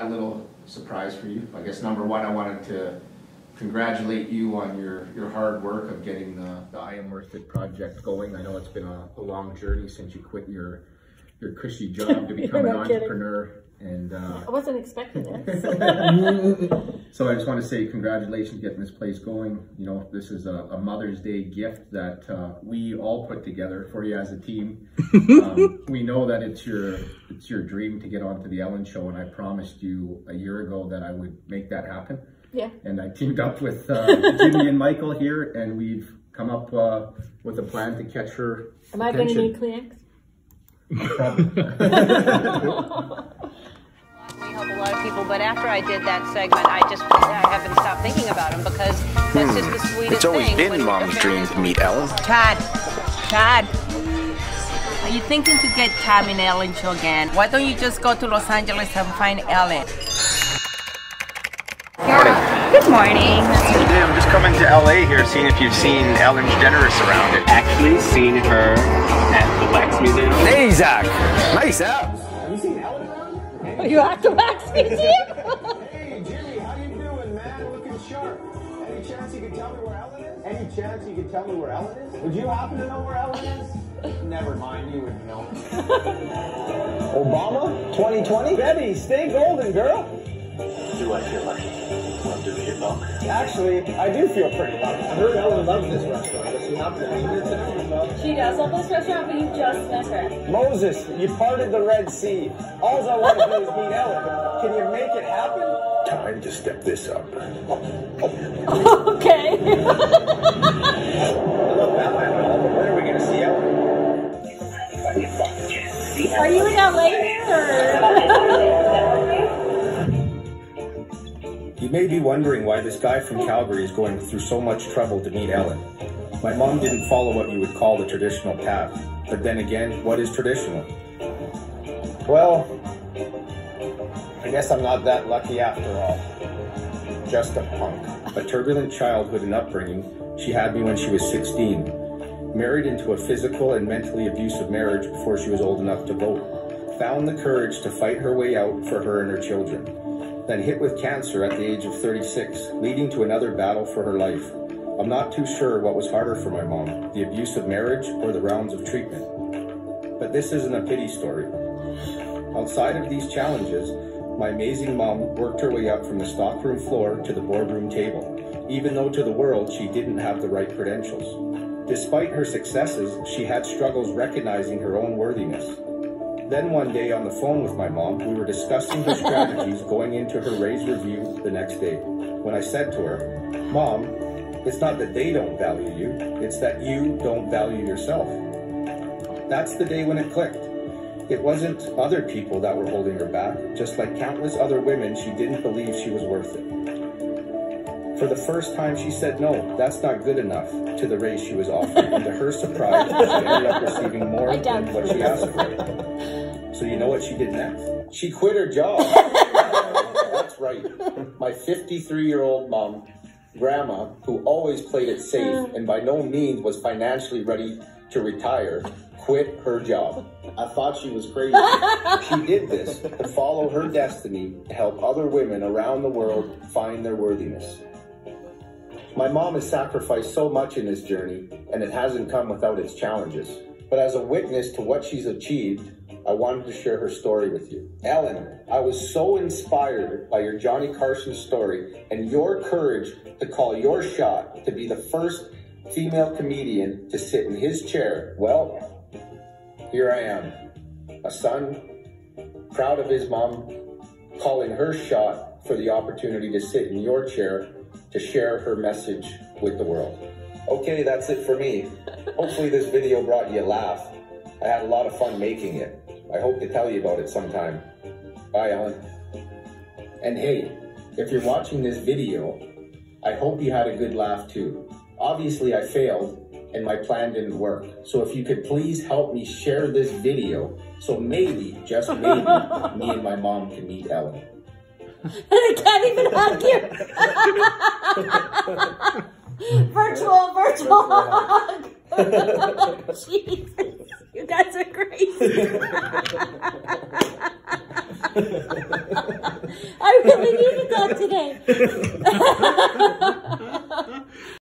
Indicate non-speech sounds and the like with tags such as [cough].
A little surprise for you. I guess number one, I wanted to congratulate you on your, your hard work of getting the, the I Am Worth It project going. I know it's been a, a long journey since you quit your, your cushy job [laughs] to become an not kidding. entrepreneur. And uh, I wasn't expecting this. [laughs] [laughs] so I just want to say congratulations getting this place going. You know, this is a, a Mother's Day gift that uh, we all put together for you as a team. um, we know that it's your it's your dream to get onto the Ellen Show, and I promised you a year ago that I would make that happen. yeah. And I teamed up with uh, Jimmy and Michael here, and we've come up uh, with a plan to catch her. Am I going to attention. need Kleenex? [laughs] We help a lot of people, but after I did that segment, I just I haven't stopped thinking about him because that's just the sweetest Hmm. It's always thing. been when Mom's dream to meet Ellen. Todd, Chad, are you thinking to get Tam in Ellen show again? Why don't you just go to Los Angeles and find Ellen? Good morning. Today I'm just coming to LA here, seeing if you've seen Ellen DeGeneres around it. actually seen her at the Wax Museum. Hey, Zach. Nice abs. You seen Ellen around here? You have to wax museum? Hey, Jimmy, how you doing, man? Looking sharp. Any chance you could tell me where Ellen is? Any chance you could tell me where Ellen is? Would you happen to know where Ellen is? Never mind, you would know. [laughs] Obama, 2020? Betty, stay golden, girl. Do I feel lucky? Well, do you know? Actually, I do feel pretty lucky. I heard Ellen loves this restaurant. Does she happen to be here today? She does love this restaurant, but you just met her. Moses, you parted the Red Sea. All I want to do is meet Ellen. Can you make it happen? Time to step this up. [laughs] Okay. [laughs] Are you in LA? You may be wondering why this guy from Calgary is going through so much trouble to meet Ellen. My mom didn't follow what you would call the traditional path. But then again, what is traditional? Well, I guess I'm not that lucky after all. Just a punk. A turbulent childhood and upbringing, she had me when she was 16. Married into a physical and mentally abusive marriage before she was old enough to vote. Found the courage to fight her way out for her and her children then hit with cancer at the age of 36, leading to another battle for her life. I'm not too sure what was harder for my mom, the abusive marriage or the rounds of treatment. But this isn't a pity story. Outside of these challenges, my amazing mom worked her way up from the stockroom floor to the boardroom table, even though to the world she didn't have the right credentials. Despite her successes, she had struggles recognizing her own worthiness. Then one day on the phone with my mom, we were discussing her strategies going into her raise review the next day. When I said to her, Mom, it's not that they don't value you, it's that you don't value yourself. That's the day when it clicked. It wasn't other people that were holding her back, just like countless other women, she didn't believe she was worth it. For the first time, she said no, that's not good enough to the raise she was offered. And to her surprise, she ended up receiving more than what she asked for. So you know what she did next? She quit her job. [laughs] That's right. My 53-year-old mom, grandma, who always played it safe and by no means was financially ready to retire, quit her job. I thought she was crazy. [laughs] she did this to follow her destiny to help other women around the world find their worthiness. My mom has sacrificed so much in this journey, and it hasn't come without its challenges. But as a witness to what she's achieved, I wanted to share her story with you. Ellen, I was so inspired by your Johnny Carson story and your courage to call your shot to be the first female comedian to sit in his chair. Well, here I am, a son, proud of his mom, calling her shot for the opportunity to sit in your chair to share her message with the world. Okay, that's it for me. Hopefully this video brought you a laugh. I had a lot of fun making it. I hope to tell you about it sometime. Bye, Ellen. And hey, if you're watching this video, I hope you had a good laugh too. Obviously I failed and my plan didn't work. So if you could please help me share this video so maybe, just maybe, [laughs] me and my mom can meet Ellen. And [laughs] I can't even hug you. [laughs] virtual, virtual hug. Jesus, you guys are crazy. I really need to talk today.